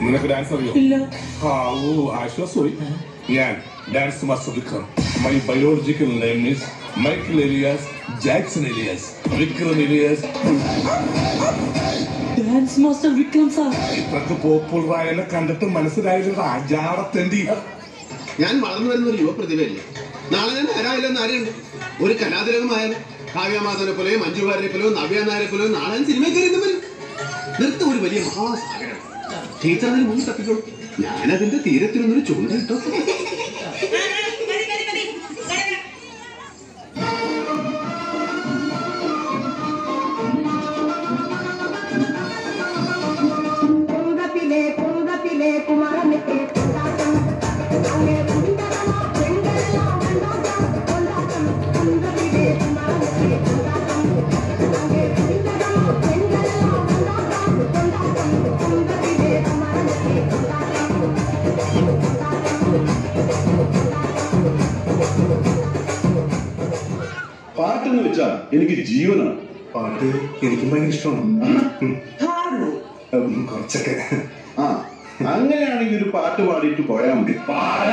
നിനക്ക് ഡാൻസ് അറിയോ ആ ഓ ആശ്വാസമായി ഞാൻ dance master Vikram my biological name is Michael alias Jackson alias Vikram alias dance master Vikram sir ഇത്രക്ക് പോപ്പുലറായാലും കണ്ടിട്ട് മനസ്സിലായില്ല അജാടത്തേണ്ടി ഞാൻ വളർന്നു വരുന്ന ഒരു യുവപ്രതിഭയല്ലേ. നാളെ ഞാൻ ആരായില്ലെന്ന് ആരെയുണ്ട്? ഒരു കലാതിലകമായാലും കാവ്യമാധവനെ പോലെയും മഞ്ജുവാരെ പോലെയും നവ്യ നായരെ പോലെയും നാളെ ഞാൻ സിനിമയിൽ കയറി വരും നൃത്തം ഒരു വലിയ മഹാസാഗരം. ടീച്ചർ അതിന് മുന്നിൽ തപ്പിക്കോളൂ. ഞാൻ അതിന്റെ തീരത്തിനൊന്നൊരു ചുണ്ട് പാട്ടെന്ന് വെച്ചാൽ എനിക്ക് ജീവനാണ്. പാട്ട് എനിക്കും ഭയങ്കര ഇഷ്ടമാണ്. കുറച്ചൊക്കെ. ആ അങ്ങനെയാണെങ്കിൽ ഒരു പാട്ട് പാടിയിട്ട് പോയാൽ മതി. പാടി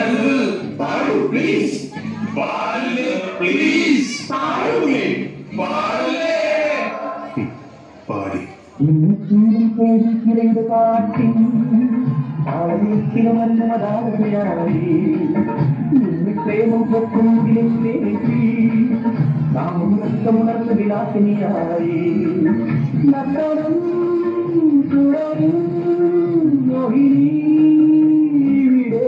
പ്രേമം പൊക്കുമുകിലേക്ക് നാം ഉണർന്ന വിലാസിനിയായി നട്ടണം തുടരും മോഹിനി ഇവിടെ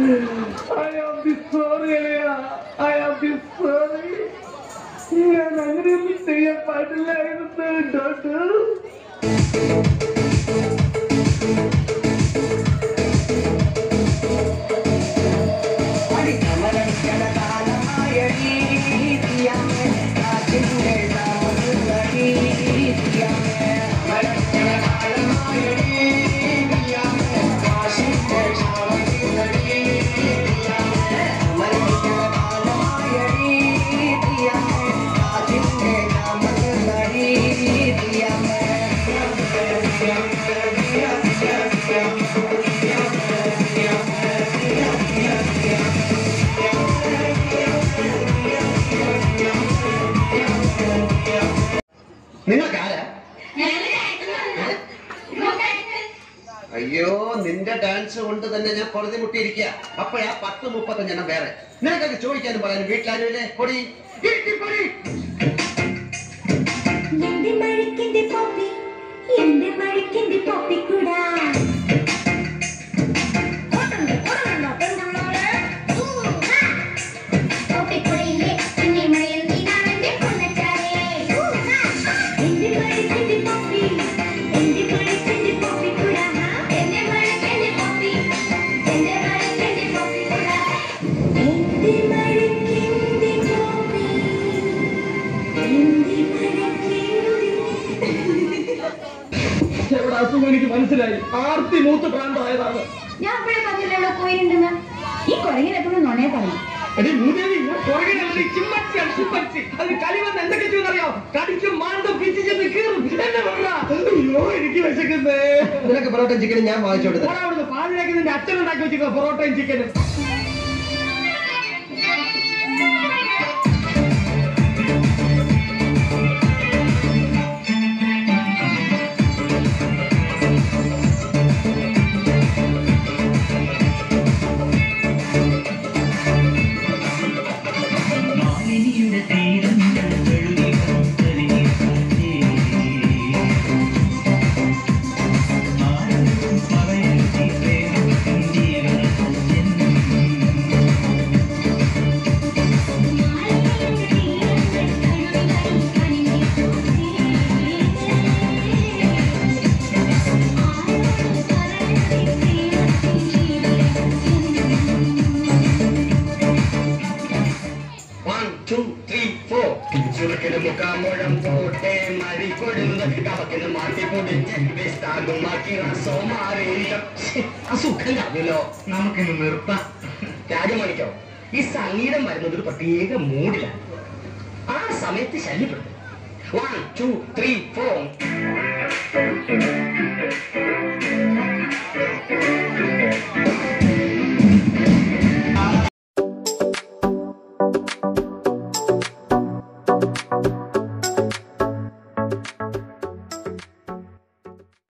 I am the sorry, Elia. I am the sorry. ഞാൻ അങ്ങനെയൊന്നും ചെയ്യാൻ പാടില്ലായിരുന്നു ഡോക്ടർ Canada. കൊണ്ട് തന്നെ ഞാൻ പൊറുതി മുട്ടിയിരിക്കുക അപ്പോഴാ പത്ത് മുപ്പത്തഞ്ചെണ്ണം വേറെ. നിനക്കൊക്കെ ചോദിക്കാനും പറയാനും വീട്ടിലാരും ഇല്ലേ? പൊടി. ഇരിക്ക് പൊടി മനസ്സിലായി. ആർത്തി മൂത്ത് പ്രാന്തായതാണ് ഞാൻ അപ്പോഴേ പറഞ്ഞില്ലല്ലോ പോയിട്ടുണ്ടെന്ന് ഈ കുരങ്ങിനെ എപ്പോഴും നുണയെ പറയും എടി മൂദേവി വായിച്ചോട്ടെ അത് കളി വന്ന് എന്തൊക്കെ ചെയ്യുന്നറിയോ കടിക്കും മാന്തം പിച്ചു ചെന്ന് കീറും. എന്നെ. അയ്യോ എനിക്ക് വിശക്കുന്നേ. നിനക്ക് ചിക്കനും ഞാൻ പാലിലേക്ക് നിന്റെ അച്ഛൻ ഉണ്ടാക്കി വെച്ചിരിക്കുന്ന പൊറോട്ടയും ചിക്കനും. കൊടുന്ന് കവക്കിന് മാറ്റി പൊടിച്ച് വിസ്താകുമാക്കി സോമാരേഷം അസുഖം കാണുമല്ലോ നമുക്കിന്ന് നിർത്താം. രാജമണിക്കോ ഈ സംഗീതം വരുന്നത് ഒരു പ്രത്യേക മൂഡിലാണ്. ആ സമയത്ത് ശല്യപ്പെടും. One two three four